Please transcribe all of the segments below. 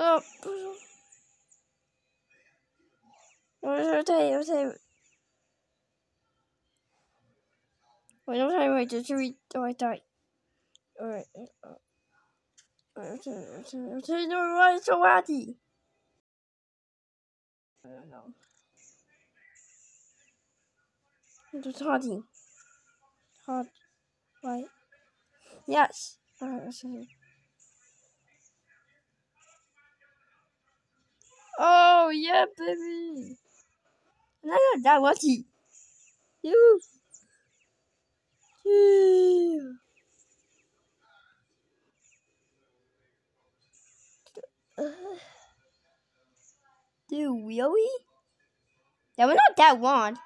Oh. I'm sorry, I'm sorry. Wait, don't try, wait, just read. Oh, I died. Alright. Rotate, rotate, rotate. No, why is so wacky? I don't know. It's just hotting. Hot. Right. Yes. Alright, let's see. Oh yeah, baby. Was he. You. You. Dude, really? That was not that long.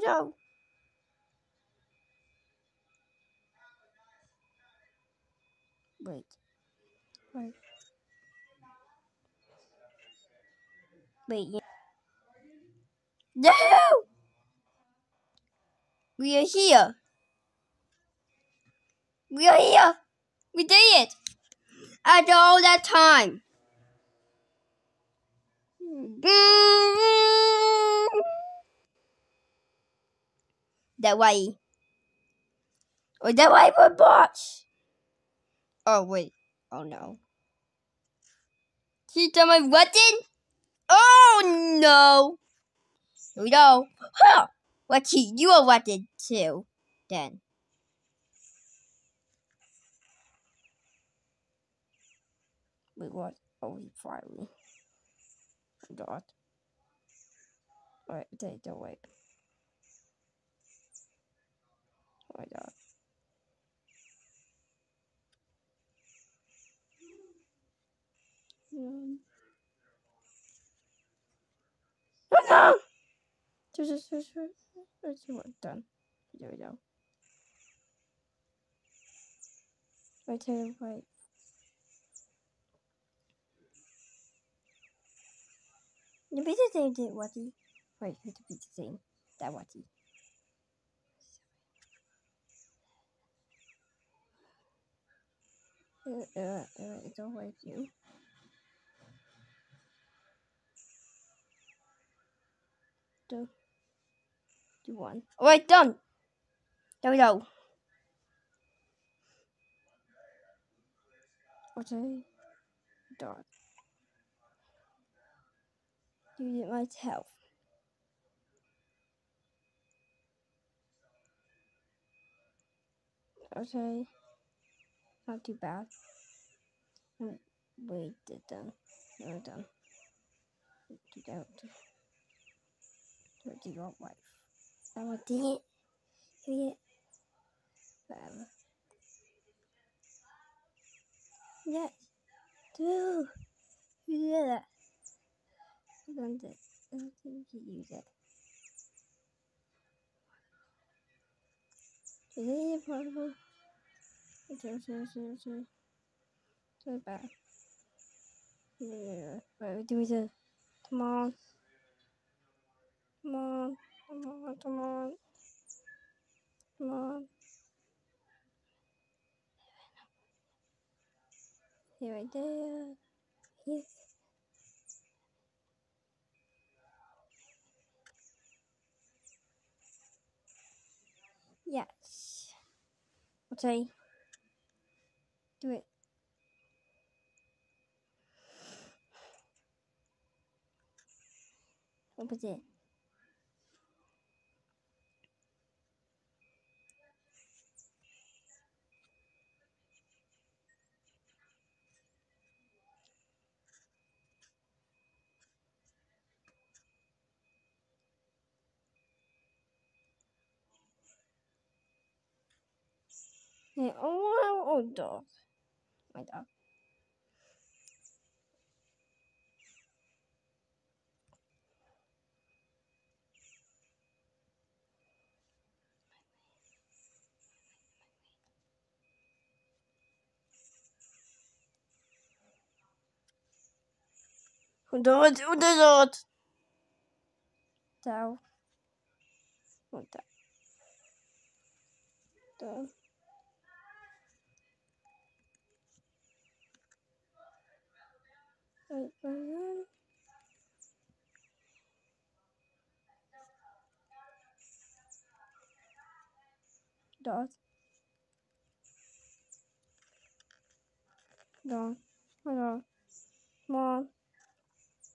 Go. Wait. Wait. Wait. Yeah. No! We are here. We are here. We did it. After all that time. Hmm. That way. Or that way for bots. Oh wait. Oh no. You tell my button? Oh no. Here we go. Huh. Let's see. You are weapon too. Then. Wait, what? Oh, he finally. Oh, God. Alright, don't wait. Oh my god. Um. Oh no! Just, just, just, just, just, done. There we go. Wait, wait, wait. The pizza same did Watty. Wait, the pizza same. That Watty. Uh, uh, it's always you. Two. Do one. Alright, done! There we go. Okay. Dot. Do it myself. Okay. Not too bad. Mm, Wait, they're done. They're done. Do that. Do your wife. I will do it. Do it. Whatever. Yes. Do. You did think, I don't think you use it. Is it possible? So, so, so. So bad. Yeah. Right, do it. Come on. Come on. Come on. Come on. Here, right there. Here. Yes. Okay. Do it. What was it? Hey, oh, oh, dog my dog. Dort, oder dort. Da. Dot. Dot. Dot. Mom.